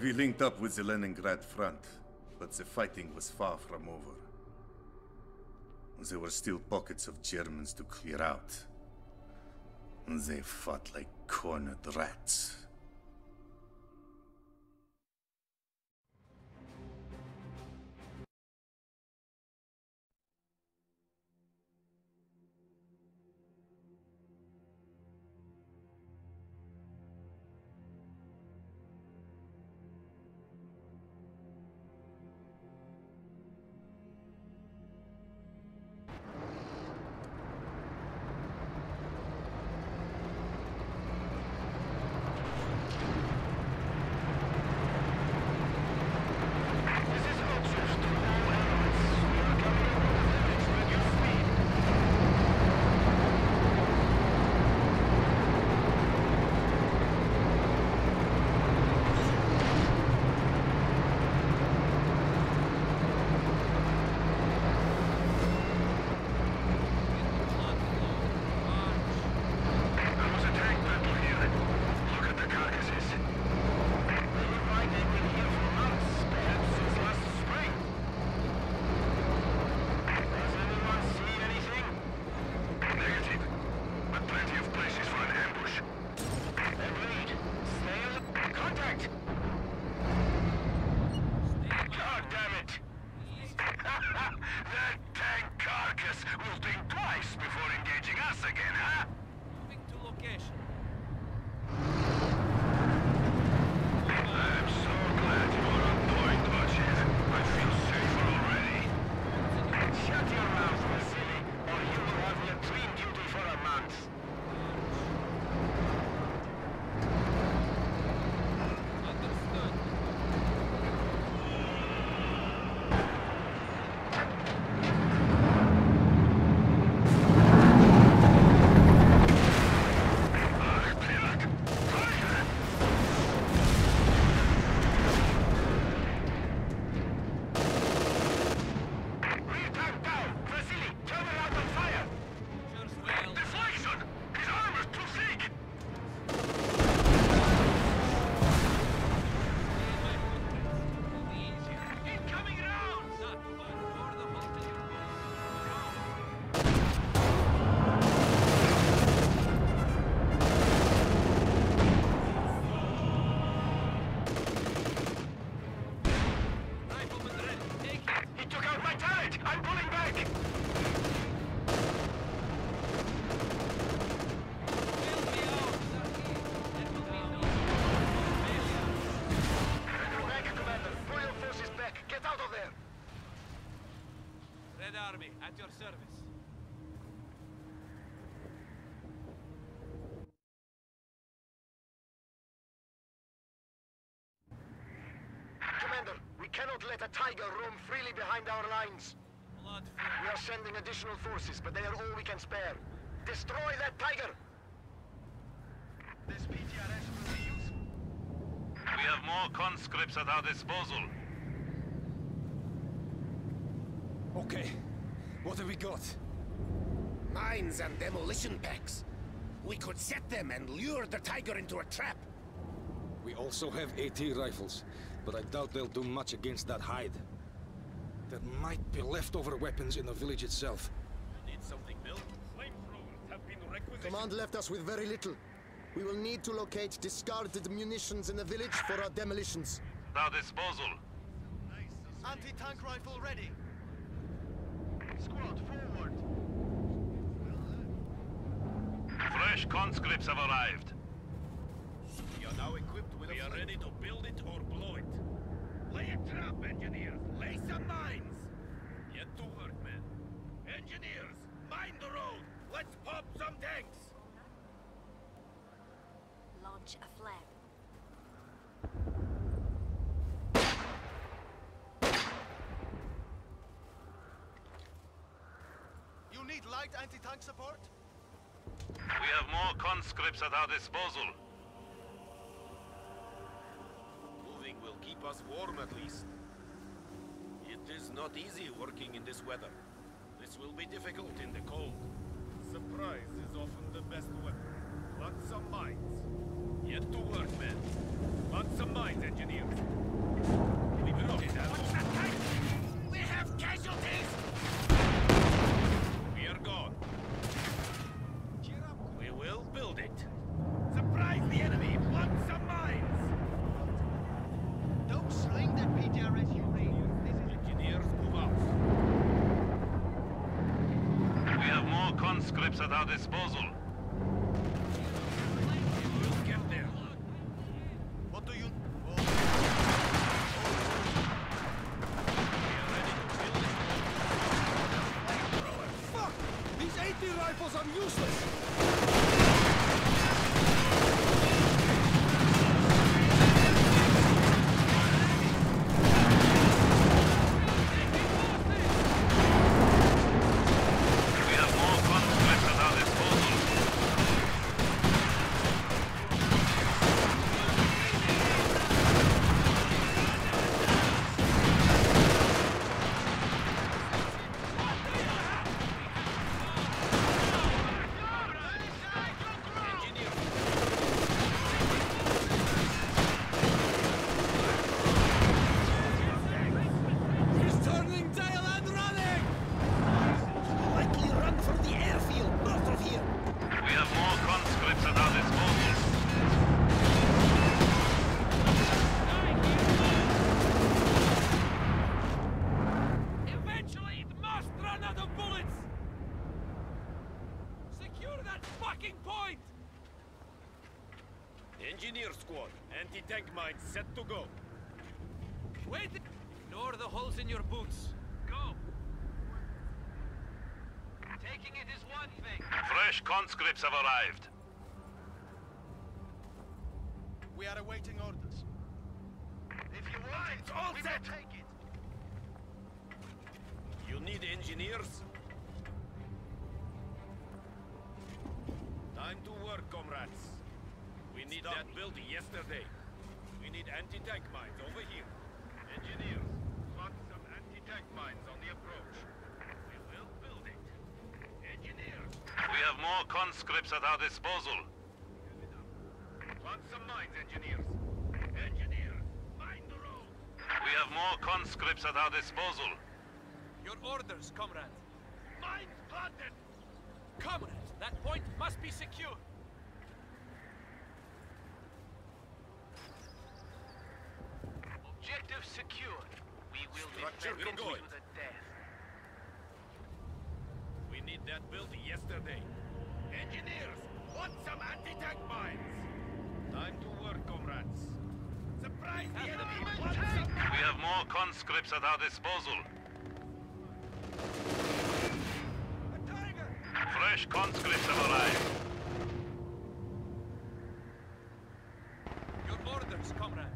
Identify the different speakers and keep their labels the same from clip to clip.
Speaker 1: We linked up with the Leningrad front, but the fighting was far from over. There were still pockets of Germans to clear out. They fought like cornered rats.
Speaker 2: Cannot let a tiger roam freely behind our lines.
Speaker 3: Blood
Speaker 2: We are sending additional forces, but they are all we can spare. Destroy that tiger! This PTRS will be useful.
Speaker 4: We have more conscripts at our disposal.
Speaker 5: Okay, what have we got?
Speaker 6: Mines and demolition packs. We could set them and lure the tiger into a trap.
Speaker 5: We also have AT rifles, but I doubt they'll do much against that hide. There might be leftover weapons in the village itself.
Speaker 3: Need something built? Flamethrowers have been requisitioned.
Speaker 7: Command left us with very little. We will need to locate discarded munitions in the village for our demolitions.
Speaker 4: At our disposal.
Speaker 2: Anti-tank rifle ready. Squad, forward.
Speaker 4: Fresh conscripts have arrived.
Speaker 3: We are now equipped with We are ready to build it or blow it. Lay a trap, engineers! Lay some mines! Get to work, men. Engineers, mind the road! Let's pop some tanks!
Speaker 8: Launch a flag.
Speaker 2: You need light anti-tank support?
Speaker 4: We have more conscripts at our disposal.
Speaker 9: will keep us warm at least. It is not easy working in this weather. This will be difficult in the cold.
Speaker 3: Surprise is often the best weapon. Lots of mines. Yet to work, men. Lots of mines, engineers.
Speaker 10: We've got it,
Speaker 4: conscripts at our disposal.
Speaker 3: Engineer squad, anti-tank mines set to go.
Speaker 10: Wait! Ignore the holes in your boots. Go! Taking it is one thing.
Speaker 4: Fresh conscripts have arrived.
Speaker 10: We are awaiting orders. If you want it, all we set. take it.
Speaker 3: You need engineers? Time to work, comrades. We need that building yesterday. We need anti-tank mines over here. Engineers, spot some anti-tank mines on the approach. We will build it. Engineers,
Speaker 4: We have more conscripts at our disposal.
Speaker 3: plant some mines, engineers. Engineers, mine the road.
Speaker 4: We have more conscripts at our disposal.
Speaker 10: Your orders, comrade.
Speaker 3: Mines planted!
Speaker 10: Comrade, that point must be secure. Objective secured. We will
Speaker 3: Structure
Speaker 10: defend it
Speaker 3: going.
Speaker 10: to the death.
Speaker 3: We need that built yesterday. Engineers, want some anti-tank mines? Time to work, comrades. Surprise the enemy! Want some
Speaker 4: We have more conscripts at our disposal. Fresh conscripts have arrived.
Speaker 10: Your orders, comrade.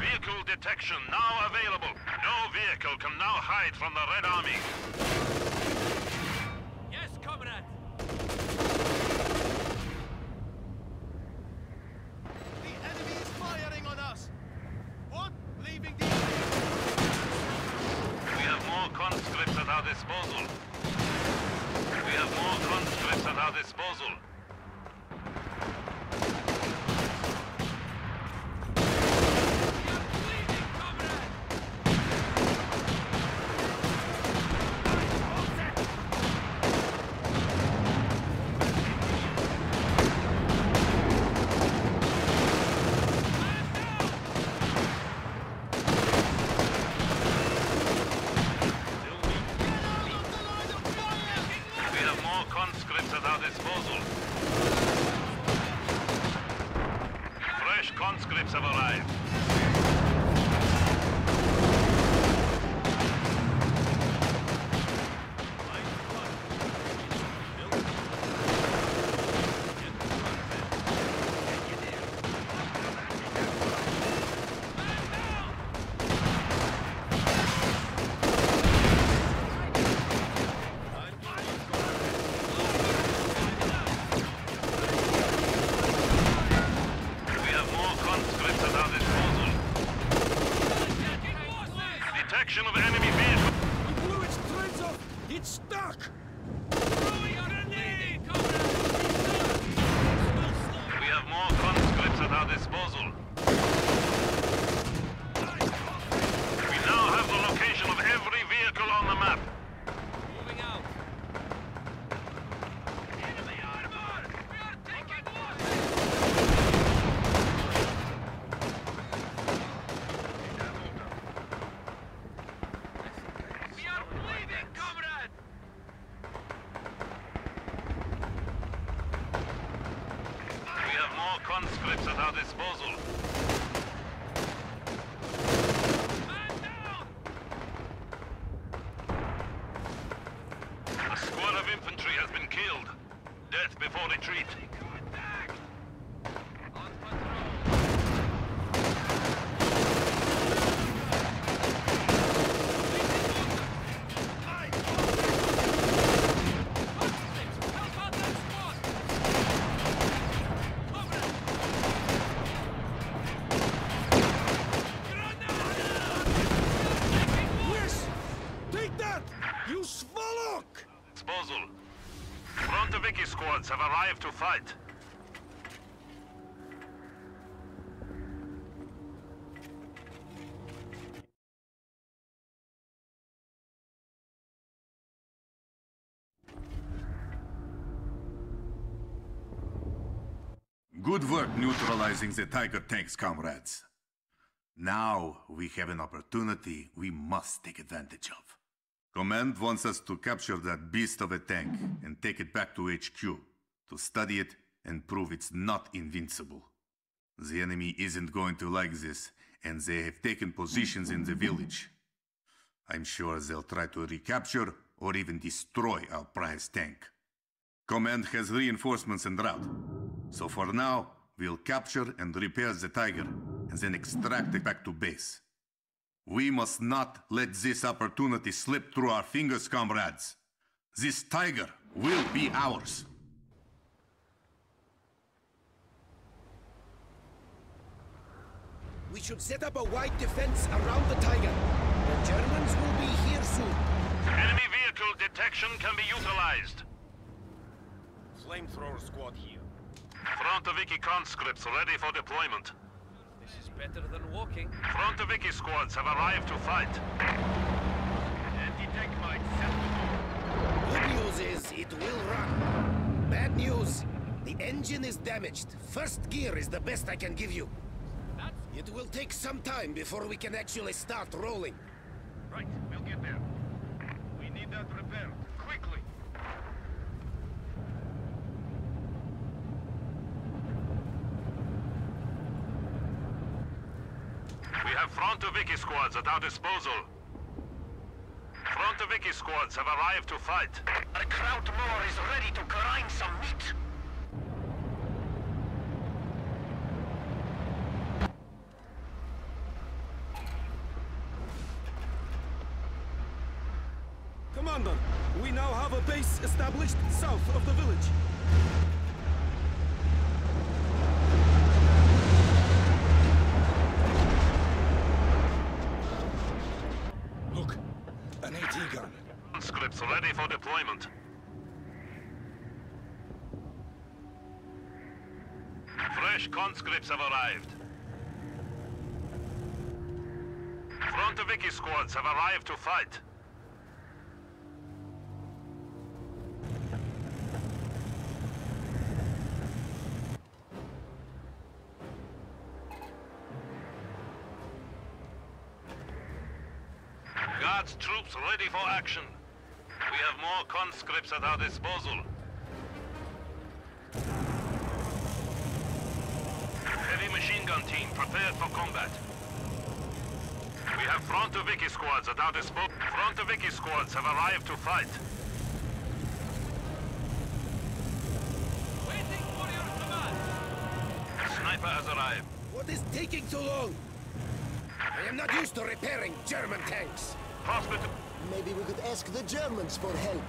Speaker 4: Vehicle detection now available. No vehicle from the Red Army. Conscripts at our disposal. A squad of infantry has been killed. Death before retreat.
Speaker 5: Yes! Take that! You Svalok!
Speaker 4: Disposal. Frontoviki squads have arrived to fight.
Speaker 11: Good work neutralizing the Tiger tanks, comrades. Now we have an opportunity we must take advantage of. Command wants us to capture that beast of a tank and take it back to HQ to study it and prove it's not invincible. The enemy isn't going to like this, and they have taken positions in the village. I'm sure they'll try to recapture or even destroy our prize tank. Command has reinforcements en route. So for now, we'll capture and repair the Tiger, and then extract it back to base. We must not let this opportunity slip through our fingers, comrades. This Tiger will be ours.
Speaker 6: We should set up a wide defense around the Tiger. The Germans will be here soon.
Speaker 4: Enemy vehicle detection can be utilized.
Speaker 3: Flamethrower squad here.
Speaker 4: Frontoviki conscripts ready for deployment.
Speaker 10: This is better than walking.
Speaker 4: Frontoviki squads have arrived to fight.
Speaker 3: Anti-tank mines set to.
Speaker 6: Good news is it will run. Bad news, the engine is damaged. First gear is the best I can give you. It will take some time before we can actually start rolling.
Speaker 3: Right, we'll get there. We need that repaired. Quickly.
Speaker 4: We have Frontoviki squads at our disposal. Frontoviki squads have arrived to fight.
Speaker 2: A crowd more is ready to grind some meat.
Speaker 4: For deployment. Fresh conscripts have arrived. Frontoviki squads have arrived to fight. Guards troops ready for action. We have more conscripts at our disposal. Heavy machine gun team prepared for combat. We have Frontoviki squads at our disposal. Frontoviki squads have arrived to fight.
Speaker 10: Waiting for your command.
Speaker 4: Sniper has arrived.
Speaker 6: What is taking so long? I am not used to repairing German tanks.
Speaker 4: Hospital.
Speaker 7: Maybe we could ask the Germans for help.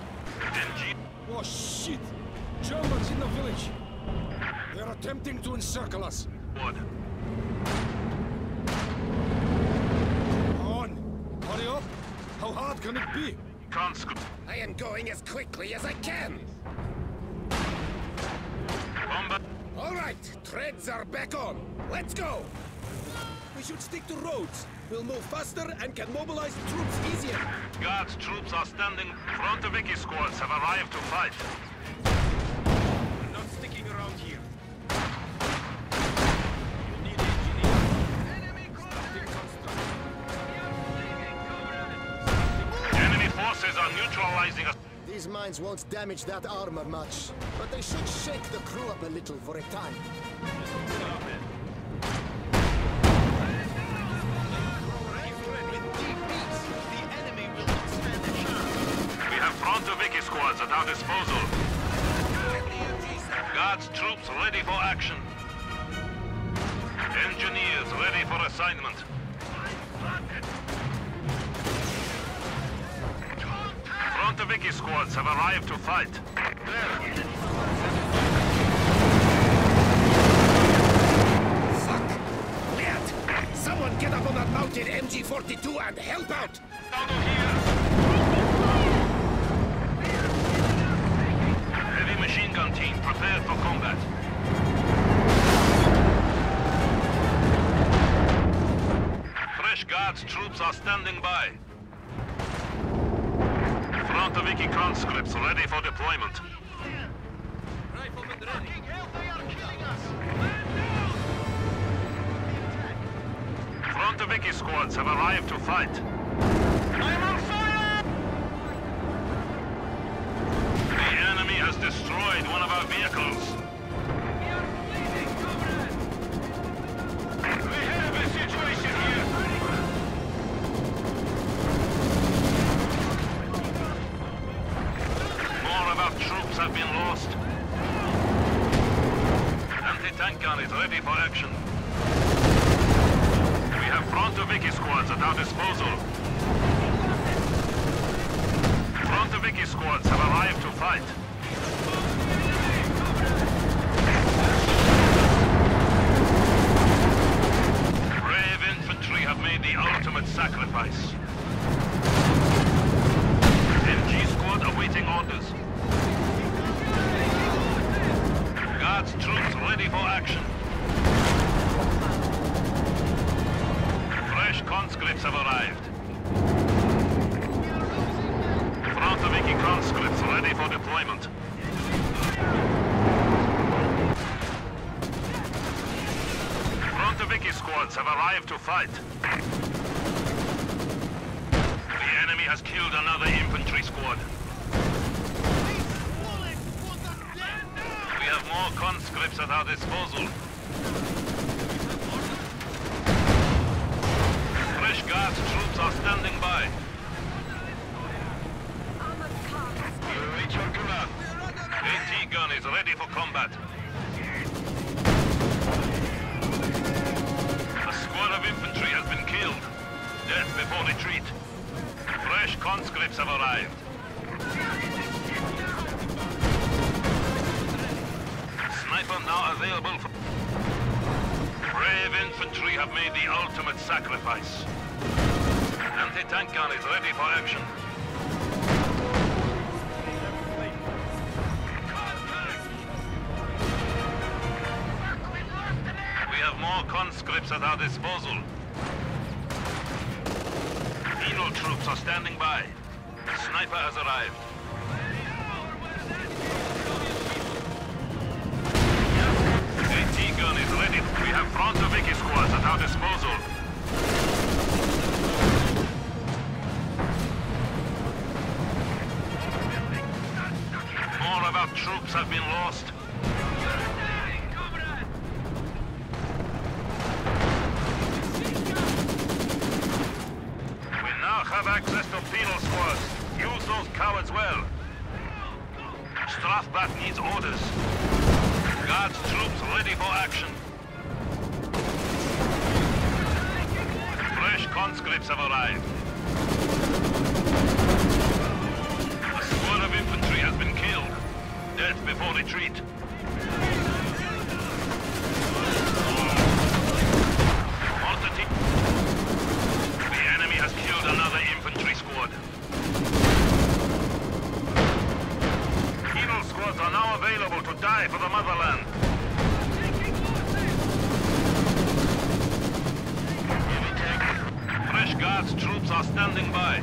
Speaker 5: Oh shit! Germans in the village! They're attempting to encircle us.
Speaker 4: Squad.
Speaker 5: Come on! Hurry up! How hard can it be?
Speaker 4: Conscript.
Speaker 6: I am going as quickly as I can.
Speaker 4: Combat.
Speaker 6: All right, treads are back on. Let's go. We should stick to roads. We'll move faster and can mobilize troops easier.
Speaker 4: Guards troops are standing. Frontoviki squads have arrived to fight.
Speaker 3: We're not sticking around here. You need engineers. Starting construction.
Speaker 4: Enemy forces are neutralizing us.
Speaker 7: These mines won't damage that armor much, but they should shake the crew up a little for a time.
Speaker 4: Have squads at our disposal. Guards troops ready for action. Engineers ready for assignment. Frontoviki squads have arrived to fight.
Speaker 6: Fuck! Weird! Someone get up on that mounted MG-42 and help out!
Speaker 4: Out of here! Guards troops are standing by. Frontoviki conscripts ready for deployment.
Speaker 8: Riflemen ready. hell, they!
Speaker 4: Frontoviki squads have arrived to fight. I'm on fire! The enemy has destroyed one of our vehicles. For action. We have Frontoviki squads at our disposal. Frontoviki squads have arrived to fight. Brave infantry have made the ultimate sacrifice. MG squad awaiting orders. Guards troops ready for action. Conscripts have arrived. Frontoviki conscripts ready for deployment. Frontoviki squads have arrived to fight. The enemy has killed another infantry squad. We have more conscripts at our disposal. Fresh guards troops are standing by. You reach your command. AT gun is for combat. A squad of infantry has been killed. Death before retreat. Fresh conscripts have arrived. Sniper now available for... Brave infantry have made the ultimate sacrifice. Anti-tank gun is ready for action. More conscripts at our disposal. Penal troops are standing by. Sniper has arrived. AT gun is ready. We have Frontoviki squads at our disposal. More of our troops have been lost. Have access to penal squads. Use those cowards well. Strafbat needs orders. Guards troops ready for action. Fresh conscripts have arrived. A squad of infantry has been killed. Death before retreat. Squads are now available to die for the motherland. Fresh guards troops are standing by.